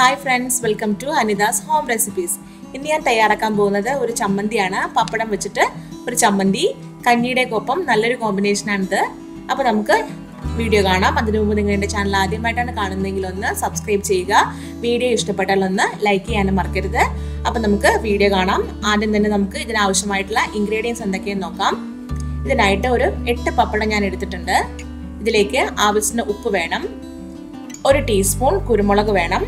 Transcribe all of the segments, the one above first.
Hi friends welcome to Anitha's home recipes ഇന്ന് ഞാൻ തയ്യാറാക്കാൻ പോകുന്നത് ഒരു ചമ്മന്തിയാണ്. പപ്പടം വെച്ചിട്ട് ഒരു ചമ്മന്തി കഞ്ഞിയുടെ ഒപ്പം നല്ലൊരു കോമ്പിനേഷനാണിത് അപ്പോൾ നമുക്ക് വീഡിയോ കാണാം. അതിനു മുമ്പ് നിങ്ങൾ എന്റെ ചാനൽ ആദ്യമായിട്ടാണ് കാണുന്നതെങ്കിൽ ഒന്ന് സബ്സ്ക്രൈബ് ചെയ്യുക. വീഡിയോ ഇഷ്ടപ്പെട്ടാൽ ഒന്ന് ലൈക്ക് ചെയ്യാനും മറക്കരുത്. അപ്പോൾ നമുക്ക് വീഡിയോ കാണാം. ആദ്യം തന്നെ നമുക്ക് ഇതിനാവശ്യമായിട്ടുള്ള ഇൻഗ്രീഡിയൻസ് എന്തൊക്കെയെന്ന് നോക്കാം. ഇതിനായിട്ട് ഒരു എട്ട് പപ്പടം ഞാൻ എടുത്തിട്ടുണ്ട്. ഇതിലേക്ക് ആവശ്യത്തിന് ഉപ്പ് വേണം. ഒരു ടീസ്പൂൺ കുരുമുളക് വേണം.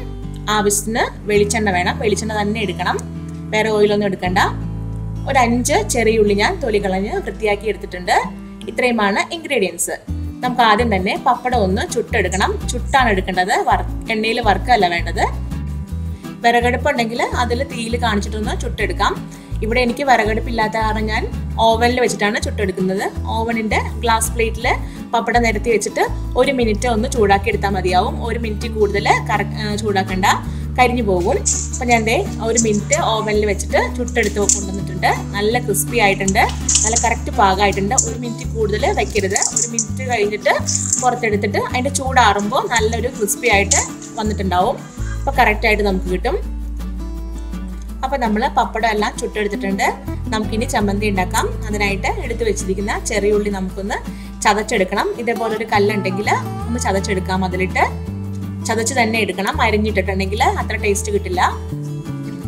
ആവശ്യത്തിന് വെളിച്ചെണ്ണ വേണം. വെളിച്ചെണ്ണ തന്നെ എടുക്കണം. വേറെ ഓയിലൊന്നും എടുക്കണ്ട. ഒരു അഞ്ച് ചെറിയ ഉള്ളി ഞാൻ തൊലി കളഞ്ഞ് വൃത്തിയാക്കി എടുത്തിട്ടുണ്ട്. ഇത്രയുമാണ് ഇൻഗ്രീഡിയൻസ് നമുക്ക് ആദ്യം തന്നെ പപ്പടം ഒന്ന് ചുട്ടെടുക്കണം. ചുട്ടാണ് എടുക്കേണ്ടത്. വർ എണ്ണയിൽ വറുക്കല്ല വേണ്ടത്. വിറകടുപ്പുണ്ടെങ്കിൽ അതിൽ തീയിൽ കാണിച്ചിട്ടൊന്ന് ചുട്ടെടുക്കാം. ഇവിടെ എനിക്ക് വിറകടുപ്പില്ലാത്ത കാരണം ഞാൻ ഓവനിൽ വെച്ചിട്ടാണ് ചുട്ടെടുക്കുന്നത്. ഓവനിന്റെ ഗ്ലാസ് പ്ലേറ്റിൽ പപ്പടം നിരത്തി വെച്ചിട്ട് ഒരു മിനിറ്റ് ഒന്ന് ചൂടാക്കി എടുത്താൽ മതിയാവും. ഒരു മിനിറ്റ് കൂടുതൽ കറ ചൂടാക്കണ്ട. കരിഞ്ഞു പോകും. അപ്പം ഞാൻ ദേ ഒരു മിനിറ്റ് ഓവനിൽ വെച്ചിട്ട് ചുട്ടെടുത്ത് കൊണ്ടുവന്നിട്ടുണ്ട്. നല്ല ക്രിസ്പി ആയിട്ടുണ്ട്. നല്ല കറക്റ്റ് പാകമായിട്ടുണ്ട് ഒരു മിനിറ്റ് കൂടുതൽ വെക്കരുത്. ഒരു മിനിറ്റ് കഴിഞ്ഞിട്ട് പുറത്തെടുത്തിട്ട് അതിന്റെ ചൂടാറുമ്പോൾ നല്ലൊരു ക്രിസ്പി ആയിട്ട് വന്നിട്ടുണ്ടാവും. അപ്പോൾ കറക്റ്റായിട്ട് നമുക്ക് കിട്ടും. അപ്പം നമ്മൾ പപ്പടം എല്ലാം ചുട്ടെടുത്തിട്ടുണ്ട്. നമുക്കിനി ചമ്മന്തി ഉണ്ടാക്കാം. അതിനായിട്ട് എടുത്തു വെച്ചിരിക്കുന്ന ചെറിയ ഉള്ളി നമുക്കൊന്ന് ചതച്ചെടുക്കണം. ഇതേപോലെ ഒരു കല്ലുണ്ടെങ്കിൽ ഒന്ന് ചതച്ചെടുക്കാം അതിലിട്ട്. ചതച്ച് തന്നെ എടുക്കണം. അരിഞ്ഞിട്ടിട്ടുണ്ടെങ്കിൽ അത്ര ടേസ്റ്റ് കിട്ടില്ല.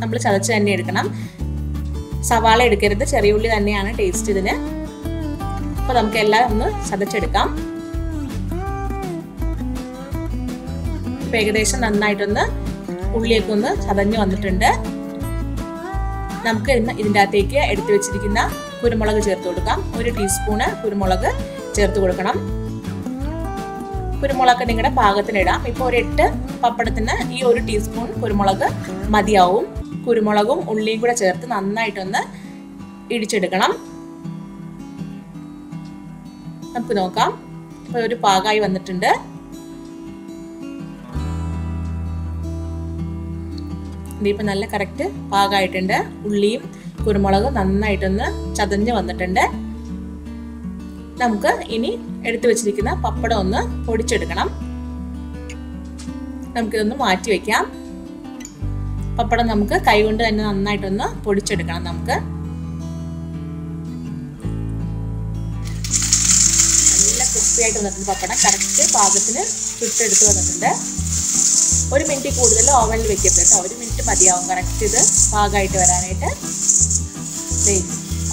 നമ്മൾ ചതച്ച് തന്നെ എടുക്കണം. സവാള എടുക്കരുത്. ചെറിയ ഉള്ളി തന്നെയാണ് ടേസ്റ്റ് ഇതിന്. അപ്പോൾ നമുക്ക് എല്ലാം ഒന്ന് ചതച്ചെടുക്കാം. ഇപ്പം ഏകദേശം നന്നായിട്ടൊന്ന് ഉള്ളിയൊക്കെ ഒന്ന് ചതഞ്ഞ് വന്നിട്ടുണ്ട്. നമുക്ക് ഇന്ന് ഇതിന്റെ അകത്തേക്ക് എടുത്തു വെച്ചിരിക്കുന്ന കുരുമുളക് ചേർത്ത് കൊടുക്കാം. ഒരു ടീസ്പൂണ് കുരുമുളക് ചേർത്ത് കൊടുക്കണം. കുരുമുളക് നിങ്ങളുടെ പാകത്തിന് ഇടാം. ഇപ്പോൾ ഒരു എട്ട് പപ്പടത്തിന് ഈ ഒരു ടീസ്പൂൺ കുരുമുളക് മതിയാവും. കുരുമുളകും ഉള്ളിയും കൂടെ ചേർത്ത് നന്നായിട്ടൊന്ന് ഇടിച്ചെടുക്കണം. നമുക്ക് നോക്കാം. ഇപ്പോൾ ഒരു പാകമായി വന്നിട്ടുണ്ട്. ഇതിപ്പോൾ നല്ല കറക്റ്റ് പാകമായിട്ടുണ്ട് ഉള്ളിയും കുരുമുളകും നന്നായിട്ടൊന്ന് ചതഞ്ഞ് വന്നിട്ടുണ്ട്. നമുക്ക് ഇനി എടുത്തു വെച്ചിരിക്കുന്ന പപ്പടം ഒന്ന് പൊടിച്ചെടുക്കണം. നമുക്കിതൊന്ന് മാറ്റി വെക്കാം. പപ്പടം നമുക്ക് കൈകൊണ്ട് തന്നെ നന്നായിട്ടൊന്ന് പൊടിച്ചെടുക്കണം നമുക്ക്. നല്ല ക്രിസ്പി ആയിട്ട് വന്നിട്ടുണ്ട് പപ്പടം കറക്റ്റ് പാകത്തിന് ചുട്ടെടുത്ത് വന്നിട്ടുണ്ട്. ഒരു മിനിറ്റ് കൂടുതൽ ഓവനിൽ വെക്കരുത് കേട്ടോ. ഒരു മിനിറ്റ് മതിയാവും. കറക്റ്റ് ഇത് പാകമായിട്ട് വരാനായിട്ട്.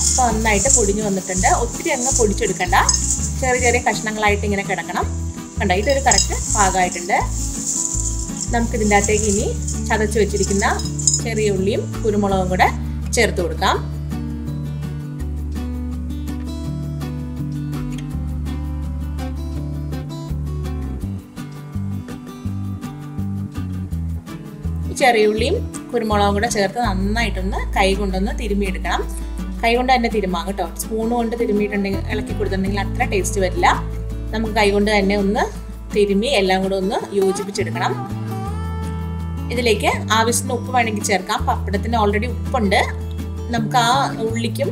അപ്പോൾ നന്നായിട്ട് പൊടിഞ്ഞു വന്നിട്ടുണ്ട്. ഒത്തിരി അങ്ങ് പൊടിച്ചെടുക്കണ്ട. ചെറിയ ചെറിയ കഷ്ണങ്ങളായിട്ട് ഇങ്ങനെ കിടക്കണം. കണ്ടോ? ഇതൊരു കറക്റ്റ് പാകമായിട്ടുണ്ട്. നമുക്കിതിന്റെ അകത്തേക്ക് ഇനി ചതച്ച് വെച്ചിരിക്കുന്ന ചെറിയ ഉള്ളിയും കുരുമുളകും കൂടെ ചേർത്ത് കൊടുക്കാം. ചെറിയ ഉള്ളിയും കുരുമുളകും കൂടെ ചേർത്ത് നന്നായിട്ടൊന്ന് കൈ കൊണ്ടൊന്ന് തിരുമ്മിയെടുക്കണം. കൈ കൊണ്ട് തന്നെ തിരുമാം കേട്ടോ. സ്പൂൺ കൊണ്ട് തിരുമ്മിയിട്ടുണ്ടെങ്കിൽ ഇളക്കി കൊടുത്തിട്ടുണ്ടെങ്കിൽ അത്ര ടേസ്റ്റ് വരില്ല. നമുക്ക് കൈ കൊണ്ട് തന്നെ ഒന്ന് തിരുമ്മി എല്ലാം കൂടെ ഒന്ന് യോജിപ്പിച്ചെടുക്കണം. ഇതിലേക്ക് ആവശ്യത്തിന് ഉപ്പ് വേണമെങ്കിൽ ചേർക്കാം. പപ്പടത്തിന് ഓൾറെഡി ഉപ്പുണ്ട്. നമുക്ക് ആ ഉള്ളിക്കും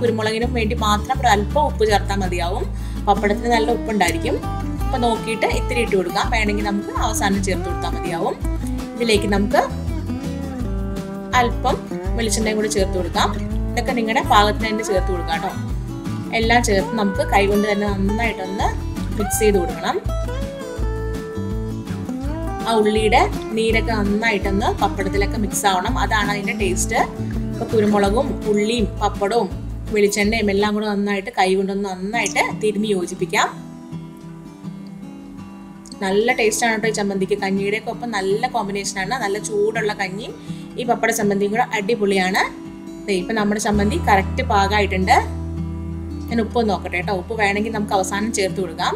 കുരുമുളകിനും വേണ്ടി മാത്രം ഒരു അല്പം ഉപ്പ് ചേർത്താൽ മതിയാവും. പപ്പടത്തിന് നല്ല ഉപ്പുണ്ടായിരിക്കും. അപ്പം നോക്കിയിട്ട് ഇത്തിരി ഇട്ട് കൊടുക്കാം. വേണമെങ്കിൽ നമുക്ക് അവസാനം ചേർത്ത് കൊടുത്താൽ മതിയാവും. ഇതിലേക്ക് നമുക്ക് അല്പം വെളിച്ചെണ്ണയും കൂടി ചേർത്ത് കൊടുക്കാം. ഇതൊക്കെ നിങ്ങളുടെ പാകത്തിന് തന്നെ ചേർത്ത് കൊടുക്കാം കേട്ടോ. എല്ലാം ചേർത്ത് നമുക്ക് കൈകൊണ്ട് തന്നെ നന്നായിട്ടൊന്ന് മിക്സ് ചെയ്ത് കൊടുക്കണം. ആ ഉള്ളിയുടെ നീരൊക്കെ നന്നായിട്ടൊന്ന് പപ്പടത്തിലൊക്കെ മിക്സ് ആവണം. അതാണ് അതിന്റെ ടേസ്റ്റ് ഇപ്പോൾ കുരുമുളകും ഉള്ളിയും പപ്പടവും വെളിച്ചെണ്ണയും എല്ലാം കൂടെ നന്നായിട്ട് കൈ കൊണ്ടൊന്ന് നന്നായിട്ട് തിരിഞ്ഞ് യോജിപ്പിക്കാം. നല്ല ടേസ്റ്റാണ് കേട്ടോ ഈ ചമ്മന്തിക്ക്. കഞ്ഞിയുടെ ഒപ്പം നല്ല കോമ്പിനേഷനാണ് നല്ല ചൂടുള്ള കഞ്ഞിയും ഈ പപ്പട ചമ്മന്തിയും കൂടെ അടിപൊളിയാണ്. ഇപ്പം നമ്മുടെ ചമ്മന്തി കറക്റ്റ് പാകമായിട്ടുണ്ട് ഞാൻ ഉപ്പ് നോക്കട്ടെ കേട്ടോ ഉപ്പ് വേണമെങ്കിൽ നമുക്ക് അവസാനം ചേർത്ത് കൊടുക്കാം.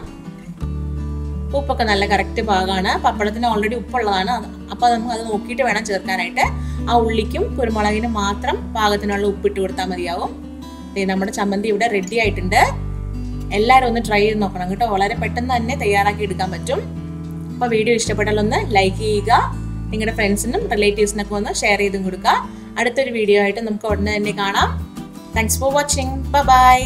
ഉപ്പൊക്കെ നല്ല കറക്റ്റ് പാകമാണ് പപ്പടത്തിന് ഓൾറെഡി ഉപ്പുള്ളതാണ്. അപ്പോൾ നമുക്ക് അത് നോക്കിയിട്ട് വേണം ചേർക്കാനായിട്ട്. ആ ഉള്ളിക്കും കുരുമുളകിനും മാത്രം പാകത്തിനുള്ള ഉപ്പിട്ട് കൊടുത്താൽ മതിയാവും. നമ്മുടെ ചമ്മന്തി ഇവിടെ റെഡി ആയിട്ടുണ്ട്. എല്ലാവരും ഒന്ന് ട്രൈ ചെയ്ത് നോക്കണം കേട്ടോ. വളരെ പെട്ടെന്ന് തന്നെ തയ്യാറാക്കി എടുക്കാൻ പറ്റും. അപ്പോൾ വീഡിയോ ഇഷ്ടപ്പെട്ടാൽ ഒന്ന് ലൈക്ക് ചെയ്യുക. നിങ്ങളുടെ ഫ്രണ്ട്സിനും റിലേറ്റീവ്സിനൊക്കെ ഒന്ന് ഷെയർ ചെയ്തും കൊടുക്കുക. അടുത്തൊരു വീഡിയോ ആയിട്ട് നമുക്ക് ഉടനെ തന്നെ കാണാം. Thanks for watching bye